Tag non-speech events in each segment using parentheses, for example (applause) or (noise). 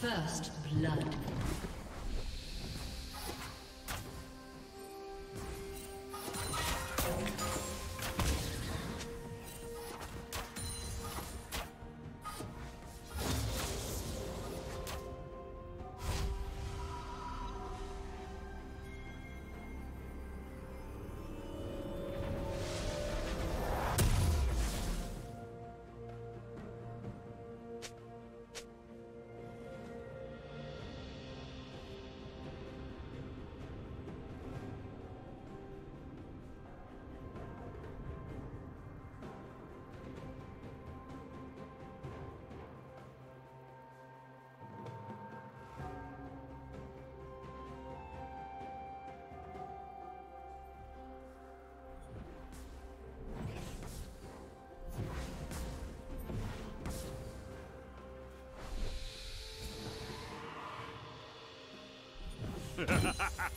First blood. Ha ha ha!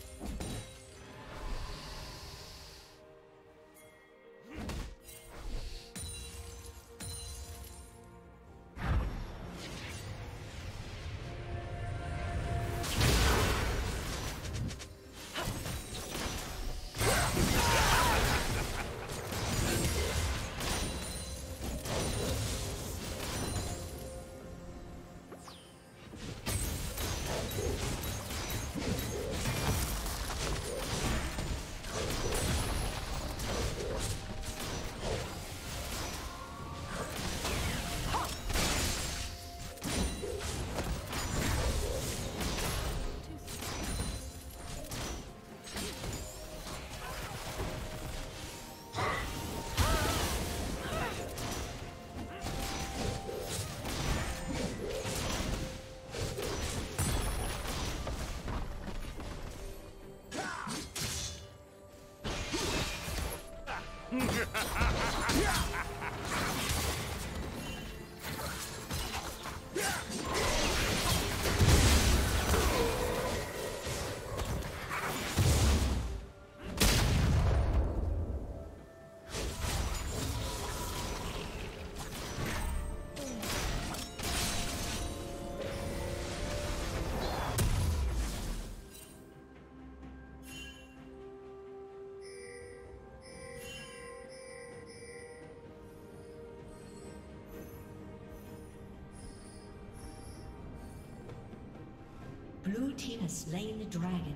Blue team has slain the dragon.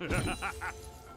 Ha ha ha ha!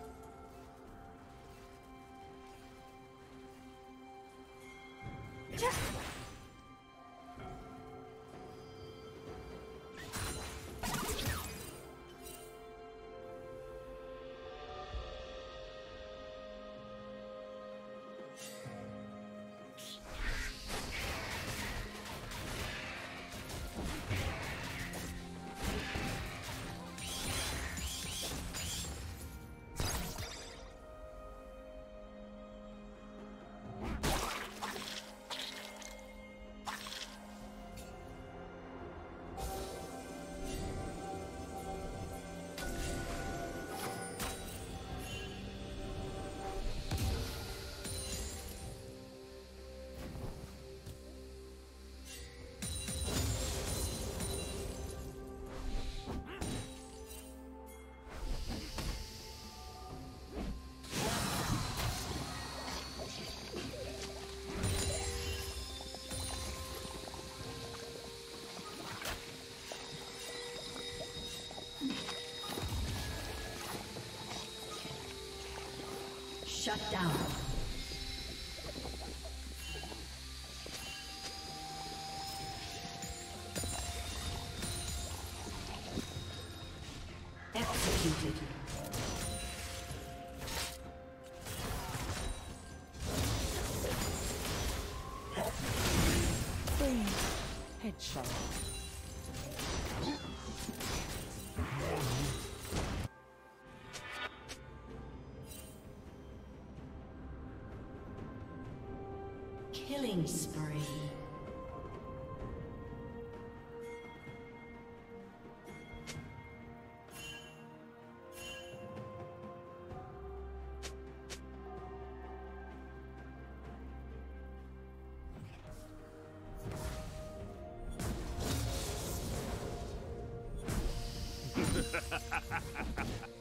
Shut down. Killing spree. (laughs)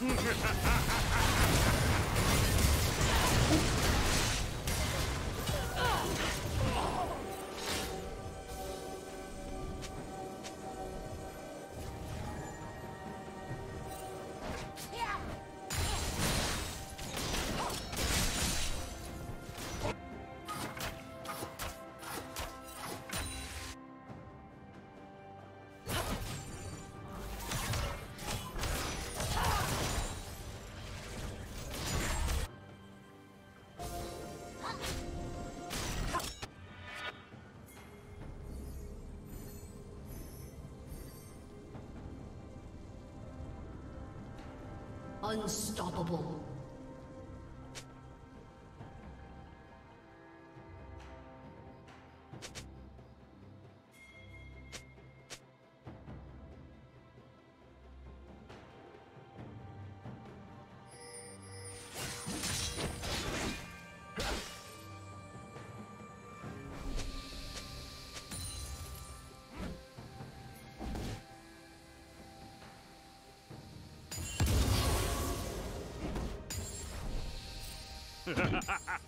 嗯哈哈哈 Unstoppable. Blue (laughs)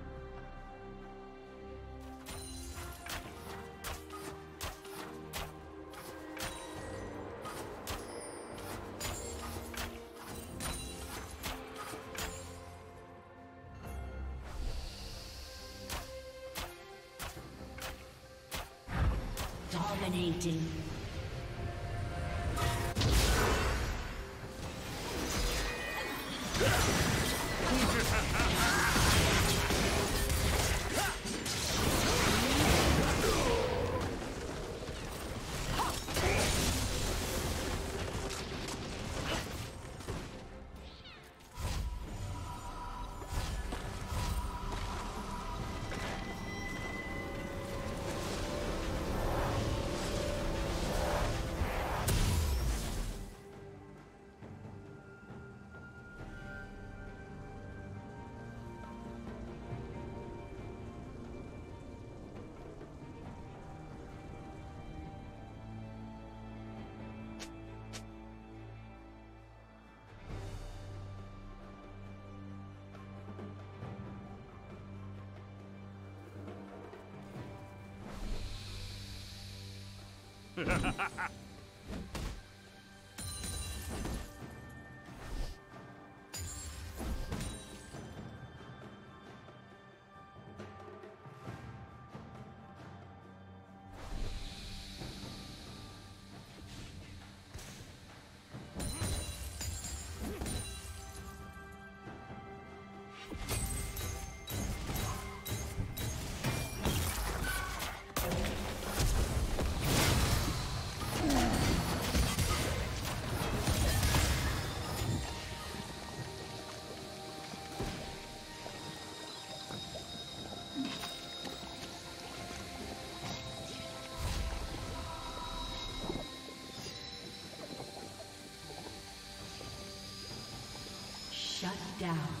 Ha ha ha! Down.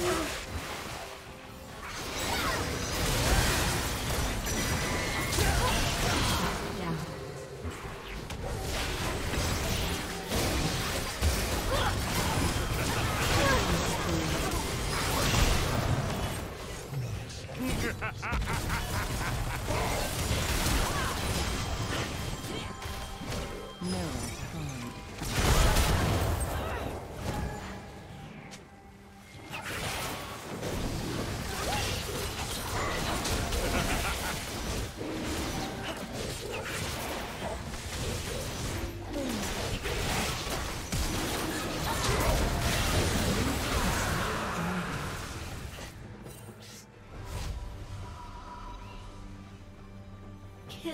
Yeah.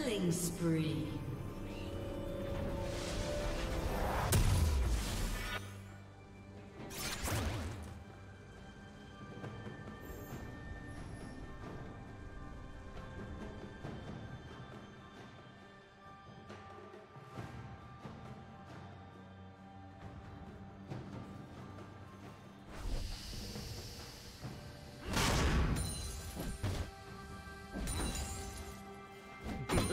Killing spree.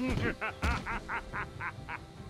Team (laughs)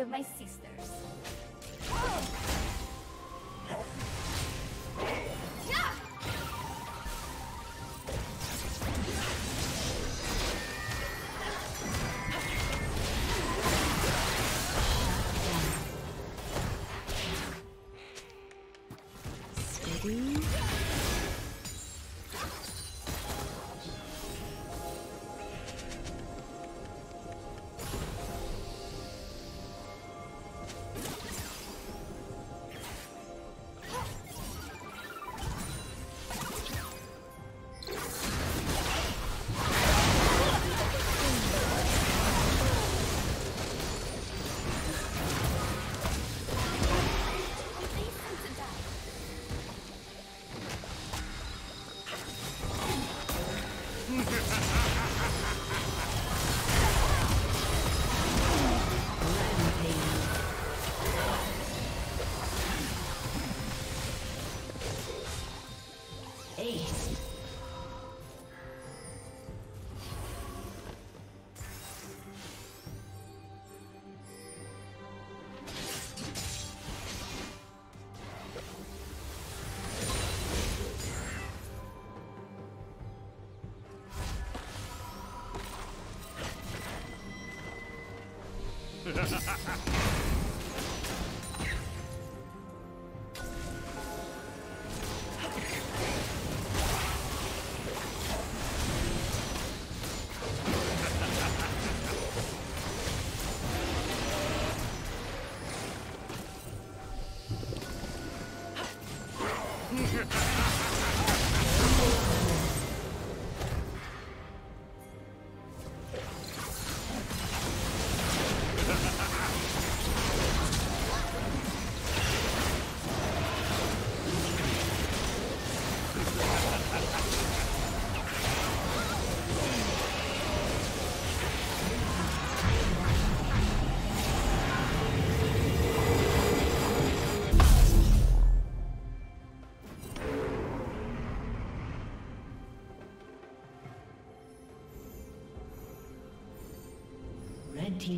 Of my sisters. Red (laughs)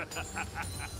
Ha ha ha ha!